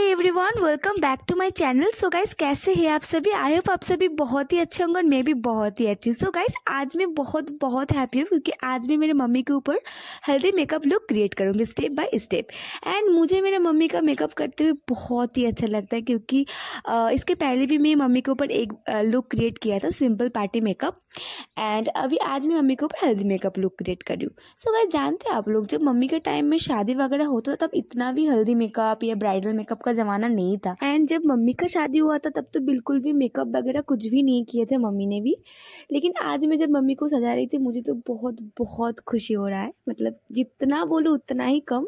Everyone welcome back to my channel so guys कैसे हैं आप सभी? आई होप आप सभी बहुत ही अच्छे होंगे और मैं भी बहुत ही अच्छी हूँ। सो गाइज़ आज मैं बहुत बहुत हैप्पी हूँ क्योंकि आज मैं मेरे मम्मी के ऊपर हेल्दी मेकअप लुक क्रिएट करूँगी स्टेप बाय स्टेप एंड मुझे मेरे मम्मी का मेकअप करते हुए बहुत ही अच्छा लगता है क्योंकि इसके पहले भी मैं मम्मी के ऊपर एक लुक क्रिएट किया था सिंपल पार्टी मेकअप एंड अभी आज मैं मम्मी के ऊपर हेल्दी मेकअप लुक क्रिएट कर हूँ। सो गाइस जानते हैं आप लोग, जब मम्मी के टाइम में शादी वगैरह होता था, तब इतना भी हेल्दी मेकअप या ब्राइडल मेकअप ज़माना नहीं था। एंड जब मम्मी का शादी हुआ था, तब तो बिल्कुल भी मेकअप वगैरह कुछ भी नहीं किए थे मम्मी ने भी। लेकिन आज मैं जब मम्मी को सजा रही थी, मुझे तो बहुत बहुत खुशी हो रहा है। मतलब जितना बोलूँ, उतना ही कम।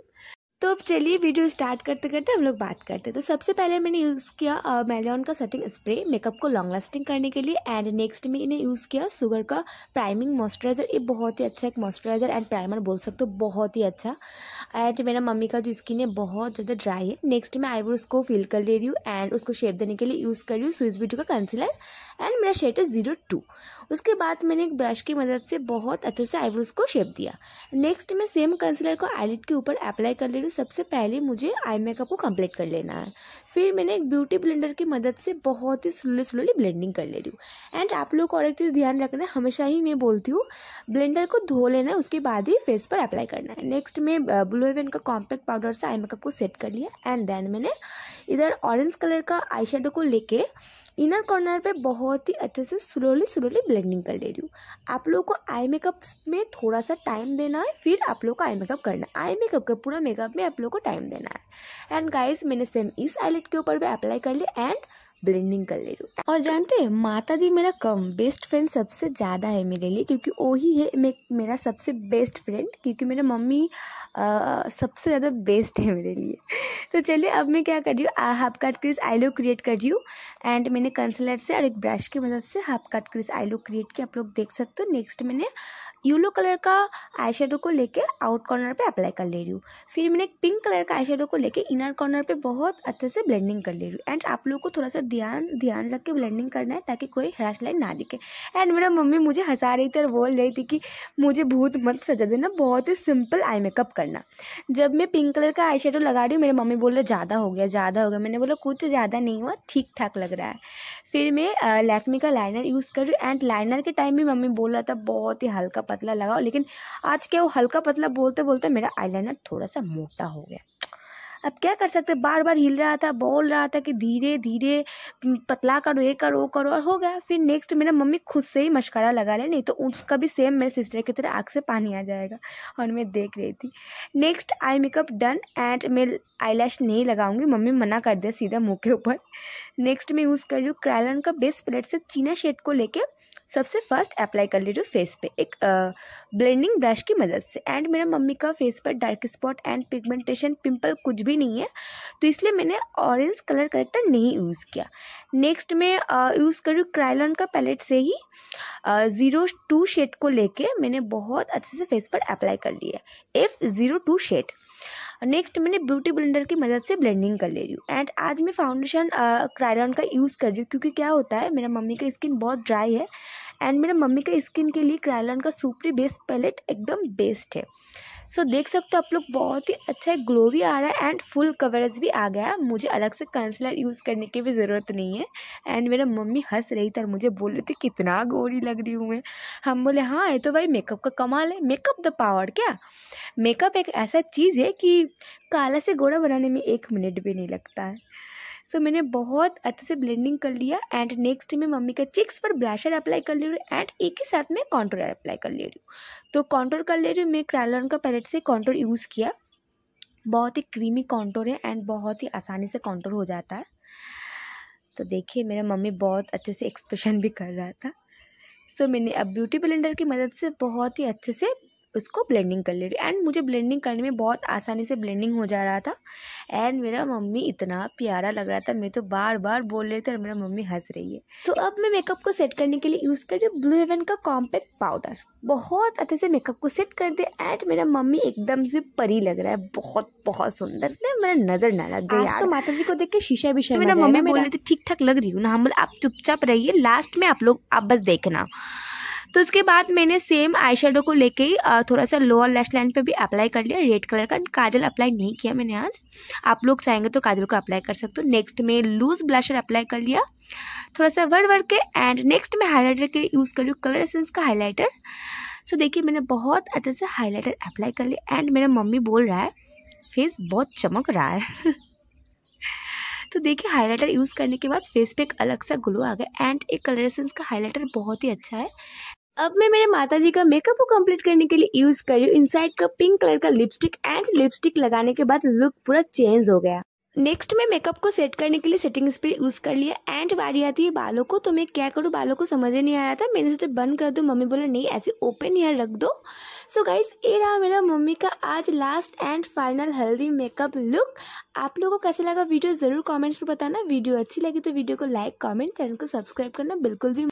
तो अब चलिए वीडियो स्टार्ट करते करते हम लोग बात करते हैं। तो सबसे पहले मैंने यूज़ किया मेलियन का सेटिंग स्प्रे मेकअप को लॉन्ग लास्टिंग करने के लिए एंड नेक्स्ट में इन्हें यूज़ किया सुगर का प्राइमिंग मॉइस्चराइज़र ये बहुत ही अच्छा एक मॉइस्चराइज़र एंड प्राइमर बोल सकते हो, बहुत ही अच्छा। एंड मेरा मम्मी का जो स्किन है, बहुत ज़्यादा ड्राई है। नेक्स्ट मैं आईब्रोज को फिल कर ले रही हूँ एंड उसको शेप देने के लिए यूज़ कर रही हूँ स्विस ब्यूटी का कंसीलर एंड मेरा शेड है ज़ीरो टू उसके बाद मैंने एक ब्रश की मदद से बहुत अच्छे से आईब्रोज को शेप दिया। नेक्स्ट मैं सेम कंसीलर को आईलिट के ऊपर अप्लाई कर ले रही हूँ। सबसे पहले मुझे आई मेकअप को कंप्लीट कर लेना है। फिर मैंने एक ब्यूटी ब्लेंडर की मदद से बहुत ही स्लोली स्लोली ब्लेंडिंग कर ले रही हूँ। एंड आप लोग और एक चीज़ ध्यान रखना है, हमेशा ही मैं बोलती हूँ ब्लेंडर को धो लेना है, उसके बाद ही फेस पर अप्लाई करना है। नेक्स्ट में ब्लू एवन का कॉम्पैक्ट पाउडर से आई मेकअप को सेट कर लिया। एंड देन मैंने इधर ऑरेंज कलर का आई को लेके इनर कॉर्नर पे बहुत ही अच्छे से स्लोली स्लोली ब्लेंडिंग कर ले रही हूँ। आप लोगों को आई मेकअप में थोड़ा सा टाइम देना है, फिर आप लोग को आई मेकअप करना आई मेकअप का पूरा मेकअप में आप लोगों को टाइम देना है। एंड गाइस मैंने सेम इस आईलेट के ऊपर भी अप्लाई कर लिया। एंड ब्लेंडिंग कर ले रही हूँ और जानते हैं माता जी मेरा कम बेस्ट फ्रेंड सबसे ज़्यादा है मेरे लिए क्योंकि वही है मे, मेरा सबसे बेस्ट फ्रेंड क्योंकि मेरा मम्मी आ, सबसे ज़्यादा बेस्ट है मेरे लिए। तो चलिए अब मैं क्या कर रही हूँ half cut crease eye look create कर रही हूँ एंड मैंने कंसलर से और एक ब्रश की मदद से half cut crease eye look create किया आप लोग देख सकते हो। नेक्स्ट मैंने येलो कलर का आई को लेके आउट कॉर्नर पे अप्लाई कर ले रही हूँ। फिर मैंने पिंक कलर का आई को लेके इनर कॉर्नर पे बहुत अच्छे से ब्लेंडिंग कर ले रही हूँ। एंड आप लोगों को थोड़ा सा ध्यान ध्यान रख के ब्लेंडिंग करना है ताकि कोई हराश लाइन ना दिखे। एंड मेरा मम्मी मुझे हंसा रही थी और बोल रही थी कि मुझे भूत मत सजा देना, बहुत ही सिंपल आई मेकअप करना। जब मैं पिंक कलर का आई लगा रही हूँ, मेरे मम्मी बोल रहे, ज़्यादा हो गया, ज़्यादा हो गया। मैंने बोला, कुछ ज़्यादा नहीं हुआ ठीक ठाक लग रहा है। फिर मैं लैक्मी का लाइनर यूज़ कर रही हूँ। एंड लाइनर के टाइम भी मम्मी बोल रहा था, बहुत ही हल्का पतला लगाओ लेकिन आज क्या वो हल्का पतला बोलते बोलते मेरा आईलाइनर थोड़ा सा मोटा हो गया। अब क्या कर सकते बार बार हिल रहा था, बोल रहा था कि धीरे धीरे पतला करो, ये करो, वो करो और हो गया। फिर नेक्स्ट मेरा मम्मी खुद से ही मशकरा लगा ले, नहीं तो उसका भी सेम मेरे सिस्टर की तरह आँख से पानी आ जाएगा और मैं देख रही थी। Next eye makeup done and मैं आई लैश नहीं लगाऊँगी, मम्मी मना कर दिया सीधा मुँह के ऊपर। नेक्स्ट मैं यूज़ कर रही हूँ क्रैलन का बेस्ट प्लेट से चीना शेड को लेके। सबसे फ़र्स्ट अप्लाई कर ले रही हूँ फेस पे, एक ब्लेंडिंग ब्रश की मदद से। एंड मेरा मम्मी का फेस पर dark spot and pigmentation pimple कुछ भी नहीं है तो इसलिए मैंने ऑरेंज कलर करेक्टर नहीं यूज़ किया। नेक्स्ट मैं यूज़ कर रही हूँ क्राइलॉन का पैलेट से ही ज़ीरो टू शेड को लेके मैंने बहुत अच्छे से फेस पर अप्लाई कर लिया F zero two shade next मैंने ब्यूटी ब्लेंडर की मदद से ब्लेंडिंग कर ले रही हूँ। एंड आज मैं फाउंडेशन क्रायलॉन का यूज़ कर रही हूँ, क्योंकि क्या होता है, मेरा मम्मी का स्किन बहुत ड्राई है एंड मेरे मम्मी का स्किन के लिए क्रायलॉन का सुपरी बेस्ट पैलेट एकदम बेस्ट है। सो so, देख सकते हो आप लोग बहुत ही अच्छा ग्लो भी आ रहा है एंड फुल कवरेज भी आ गया मुझे अलग से कंसलर यूज़ करने की भी ज़रूरत नहीं है। एंड मेरा मम्मी हंस रही थी और मुझे बोल रही थी कितना गोरी लग रही हूँ मैं। हम बोले हाँ ये तो भाई मेकअप का कमाल है। मेकअप द पावर क्या? मेकअप एक ऐसा चीज़ है कि काला से गोरा बनाने में एक मिनट भी नहीं लगता है। सो so, मैंने बहुत अच्छे से ब्लेंडिंग कर लिया एंड नेक्स्ट में मम्मी का चिक्स पर ब्लैशर अप्लाई कर ले रही हूँ एंड एक ही साथ में कॉन्टोर अप्लाई कर ले रही हूँ। तो कॉन्टोर कर ले रही हूँ मैं क्रैलन का पैलेट से कॉन्टोर यूज़ किया। बहुत ही क्रीमी कॉन्टोर है एंड बहुत ही आसानी से कॉन्टोर हो जाता है। तो देखिए मेरा मम्मी बहुत अच्छे से एक्सप्रेशन भी कर रहा था। सो so, मैंने अब ब्यूटी ब्लेंडर की मदद से बहुत ही अच्छे से उसको ब्लेंडिंग कर ले रही एंड मुझे ब्लेंडिंग करने में बहुत आसानी से ब्लेंडिंग हो जा रहा था। एंड मेरा मम्मी इतना प्यारा लग रहा था मैं तो बार बार बोल रही थी और मेरा मम्मी हंस रही है। तो अब मैं मेकअप को सेट करने के लिए यूज़ कर रही हूँ ब्लू हेवन का कॉम्पैक्ट पाउडर बहुत अच्छे से मेकअप को सेट कर दे एंड मेरा मम्मी एकदम से परी लग रहा है। बहुत बहुत सुंदर मेरा नज़र ना लग गया तो माता जी को देख के शीशा भी मेरा मम्मी बोल रही थी ठीक ठाक लग रही हूँ ना हम आप चुपचाप रहिए लास्ट में आप लोग आप बस देखना। तो उसके बाद मैंने सेम आई को लेके थोड़ा सा लोअर लेफ़्ट लाइन पे भी अप्लाई कर लिया। रेड कलर का काजल अप्लाई नहीं किया मैंने आज। आप लोग चाहेंगे तो काजल को अप्लाई कर सकते हो। नेक्स्ट में लूज ब्लशर अप्लाई कर लिया। थोड़ा सा वर्ड वर्ड के एंड नेक्स्ट में हाईलाइटर के यूज़ कर हूँ। कलर एसेंस का हाईलाइटर सो देखिए, मैंने बहुत अच्छे से हाईलाइटर अप्लाई कर लिया। एंड मेरा मम्मी बोल रहा है फेस बहुत चमक रहा है। तो देखिए हाइलाइटर यूज़ करने के बाद फेस पे एक अलग सा ग्लो आ गया। एंड एक कलर एसेंस का हाइलाइटर बहुत ही अच्छा है। अब मैं मेरे माता जी का मेकअप को कंप्लीट करने के लिए यूज़ कर रही हूँ। इनसाइड का पिंक कलर का लिपस्टिक एंड लिपस्टिक लगाने के बाद लुक पूरा चेंज हो गया। नेक्स्ट मैं मेकअप को सेट करने के लिए सेटिंग स्प्रे यूज़ कर लिया। एंड बारी आती है बालों को तो मैं क्या करूँ? बालों को समझ नहीं आ रहा था। मैंने सोचा, बंद कर दूँ? मम्मी बोला, नहीं, ऐसे ओपन यहाँ रख दो। सो गाइस ये रहा मेरा मम्मी का आज last and final healthy makeup look आप लोगों को कैसा लगा वीडियो? ज़रूर कमेंट्स में बताना। वीडियो अच्छी लगी तो वीडियो को लाइक कमेंट चैनल को सब्सक्राइब करना बिल्कुल भी